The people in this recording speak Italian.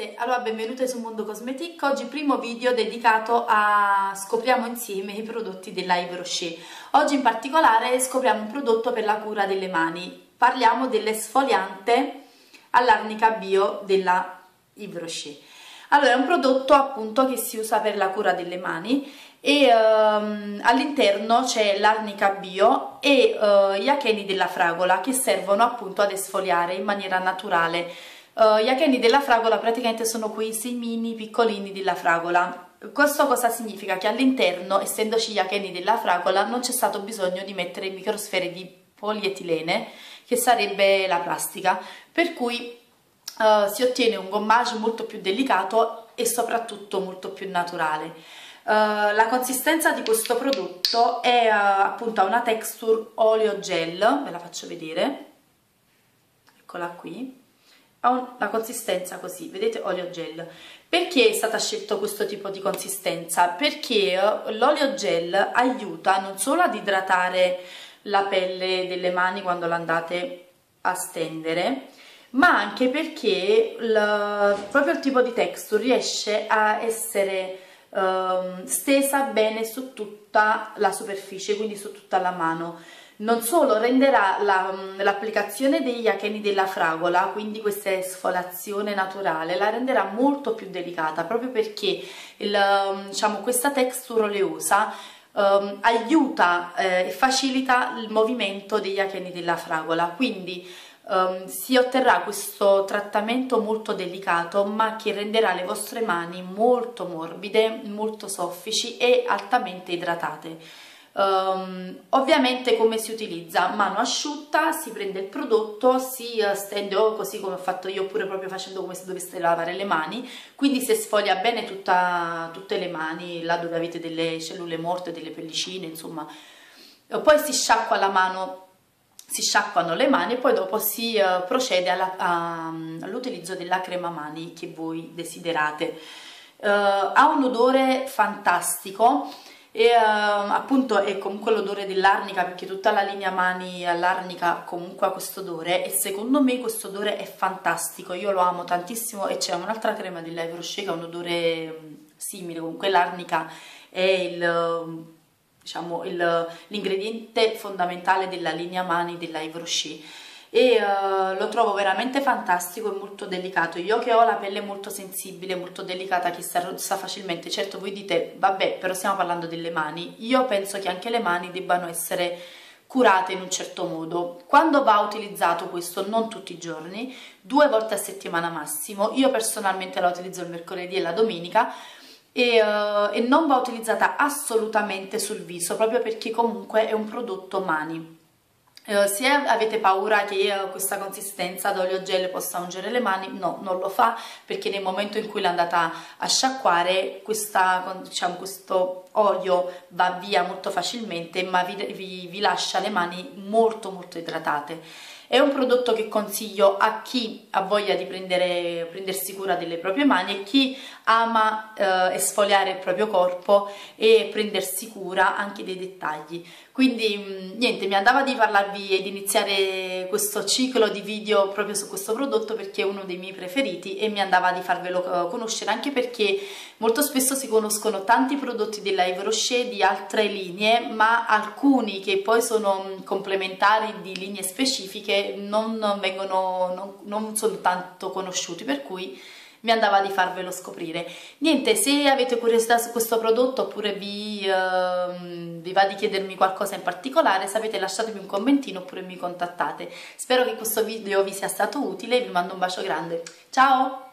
ragazze, allora benvenute su Mondo Cosmetic, oggi primo video dedicato a scopriamo insieme i prodotti della Yves Rocher. Oggi in particolare scopriamo un prodotto per la cura delle mani, parliamo dell'esfoliante all'arnica bio della Yves Rocher. Allora è un prodotto appunto che si usa per la cura delle mani e um, all'interno c'è l'arnica bio e uh, gli acheni della fragola che servono appunto ad esfoliare in maniera naturale Uh, gli acheni della fragola praticamente sono quei semini piccolini della fragola. Questo cosa significa? Che all'interno, essendoci gli acheni della fragola, non c'è stato bisogno di mettere microsfere di polietilene, che sarebbe la plastica, per cui uh, si ottiene un gommage molto più delicato e soprattutto molto più naturale. Uh, la consistenza di questo prodotto è uh, appunto una texture oleo gel, ve la faccio vedere, eccola qui, ha la consistenza così, vedete olio gel. Perché è stata scelto questo tipo di consistenza? Perché eh, l'olio gel aiuta non solo ad idratare la pelle delle mani quando l'andate a stendere, ma anche perché il, proprio il tipo di texture riesce a essere um, stesa bene su tutta la superficie, quindi su tutta la mano non solo renderà l'applicazione la, degli acheni della fragola, quindi questa esfolazione naturale, la renderà molto più delicata proprio perché il, diciamo, questa texture oleosa um, aiuta eh, e facilita il movimento degli acheni della fragola, quindi um, si otterrà questo trattamento molto delicato ma che renderà le vostre mani molto morbide, molto soffici e altamente idratate. Um, ovviamente come si utilizza? Mano asciutta, si prende il prodotto, si uh, stende o così come ho fatto io oppure proprio facendo come se doveste lavare le mani, quindi si sfoglia bene tutta, tutte le mani là dove avete delle cellule morte, delle pellicine, insomma. Poi si sciacqua la mano si sciacquano le mani e poi dopo si uh, procede all'utilizzo della crema mani che voi desiderate. Uh, ha un odore fantastico, e uh, appunto è comunque l'odore dell'arnica perché tutta la linea mani all'arnica comunque ha questo odore e secondo me questo odore è fantastico. Io lo amo tantissimo e c'è un'altra crema Rocher che ha un odore simile comunque l'arnica è il diciamo l'ingrediente fondamentale della linea mani della Rocher e uh, lo trovo veramente fantastico e molto delicato. Io che ho la pelle molto sensibile molto delicata che si arrozza facilmente certo voi dite vabbè però stiamo parlando delle mani. Io penso che anche le mani debbano essere curate in un certo modo. Quando va utilizzato questo non tutti i giorni due volte a settimana massimo. Io personalmente la utilizzo il mercoledì e la domenica e, uh, e non va utilizzata assolutamente sul viso proprio perché comunque è un prodotto mani se avete paura che uh, questa consistenza d'olio gel possa ungere le mani, no, non lo fa perché nel momento in cui l'andate a sciacquare questa, diciamo, questo olio va via molto facilmente ma vi, vi, vi lascia le mani molto molto idratate. È un prodotto che consiglio a chi ha voglia di prendere, prendersi cura delle proprie mani e chi ama eh, esfoliare il proprio corpo e prendersi cura anche dei dettagli. Quindi mm, niente, mi andava di parlarvi e di iniziare questo ciclo di video proprio su questo prodotto perché è uno dei miei preferiti e mi andava di farvelo eh, conoscere anche perché molto spesso si conoscono tanti prodotti della Yves Rocher di altre linee ma alcuni che poi sono mm, complementari di linee specifiche non, vengono, non, non sono tanto conosciuti per cui mi andava di farvelo scoprire. Niente, se avete curiosità su questo prodotto oppure vi, uh, vi va di chiedermi qualcosa in particolare, sapete lasciatemi un commentino oppure mi contattate. Spero che questo video vi sia stato utile, vi mando un bacio grande. Ciao!